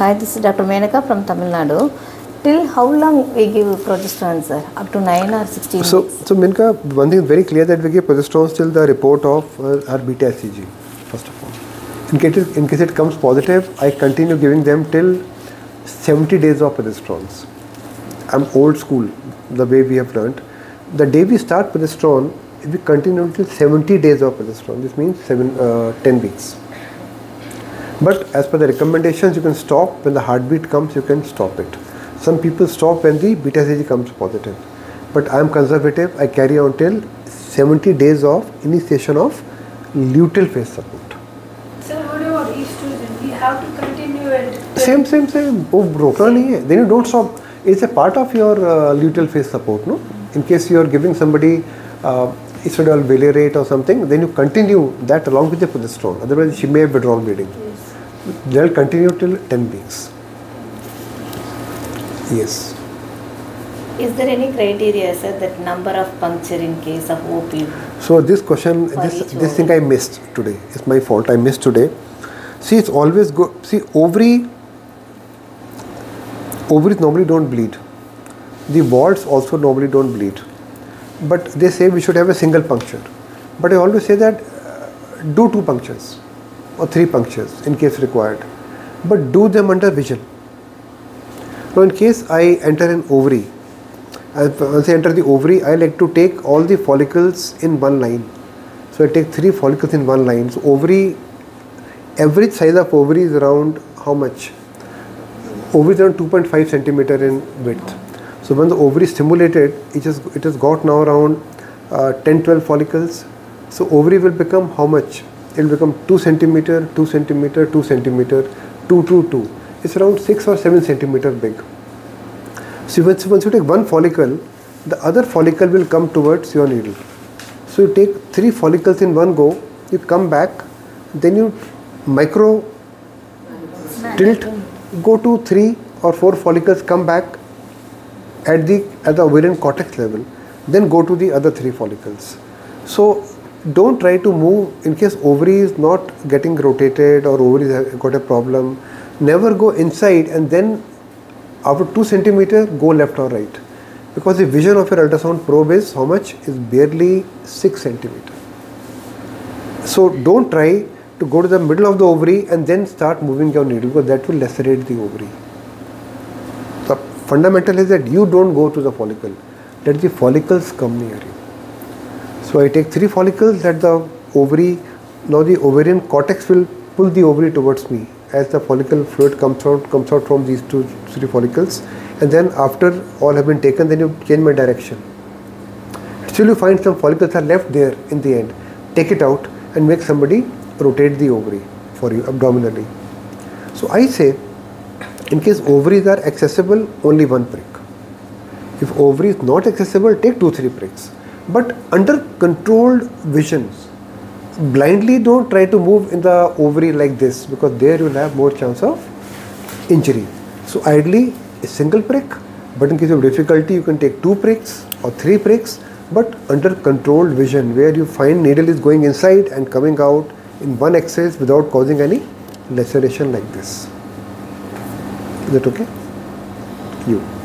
Hi, this is Dr. Menaka from Tamil Nadu. Till how long we give progesterone, sir? Up to 9 or 16 So, weeks? so Menaka, one thing is very clear that we give progesterone till the report of uh, our beta HCG, first of all. In case, it, in case it comes positive, I continue giving them till 70 days of progesterones. I'm old school, the way we have learned. The day we start progesterone, we continue till 70 days of progesterone. This means seven, uh, 10 weeks but as per the recommendations you can stop. When the heartbeat comes you can stop it. Some people stop when the beta HCG comes positive. But i am conservative. I carry on till 70 days of initiation of luteal phase support. Sir what about estrogen we have to continue and same same same. Oh broken nahi hai. Then you don't stop. It's a part of your uh, luteal phase support no? In case you are giving somebody uh, estradiol valerate or something then you continue that along with the progesterone. Otherwise she may have withdrawal bleeding they'll continue till 10 weeks yes Is there any criteria, sir, that number of puncture in case of OP? So this question, this this thing I missed today. It's my fault. I missed today. See, it's always good. See, ovary, ovaries normally don't bleed. The warts also normally don't bleed. But they say we should have a single puncture. But I always say that uh, do two punctures or three punctures in case required. But do them under vision. Now, in case I enter an ovary, once I enter the ovary, I like to take all the follicles in one line. So I take three follicles in one line. So ovary, average size of ovary is around how much? Ovary is around 2.5 centimeter in width. So when the ovary is stimulated, it has it has got now around uh, 10 12 follicles. So ovary will become how much? It will become 2 centimeter, 2 centimeter, 2 centimeter, 2 2 2. It's around 6 or 7 centimeter big. So once, once you take one follicle, the other follicle will come towards your needle. So you take three follicles in one go, you come back, then you micro tilt, go to three or four follicles, come back at the at the ovarian cortex level, then go to the other three follicles. So don't try to move in case ovary is not getting rotated or ovary has uh, got a problem. Never go inside and then after 2 centimeter go left or right. Because the vision of your ultrasound probe is how much? Is barely 6 centimeter. So don't try to go to the middle of the ovary and then start moving your needle because that will lacerate the ovary. The fundamental is that you don't go to the follicle. Let the follicles come near you so i take three follicles that the ovary now the ovarian cortex will pull the ovary towards me as the follicle fluid comes out comes out from these two three follicles. And then after all have been taken then you change my direction. Still you find some follicles are left there in the end. Take it out and make somebody rotate the ovary for you abdominally. So i say in case ovaries are accessible only one prick. If ovary is not accessible take two three pricks but under controlled visions blindly don't try to move in the ovary like this because there you'll have more chance of injury. So ideally a single prick but in case of difficulty you can take two pricks or three pricks but under controlled vision where you find needle is going inside and coming out in one axis without causing any laceration like this. Is that okay? You.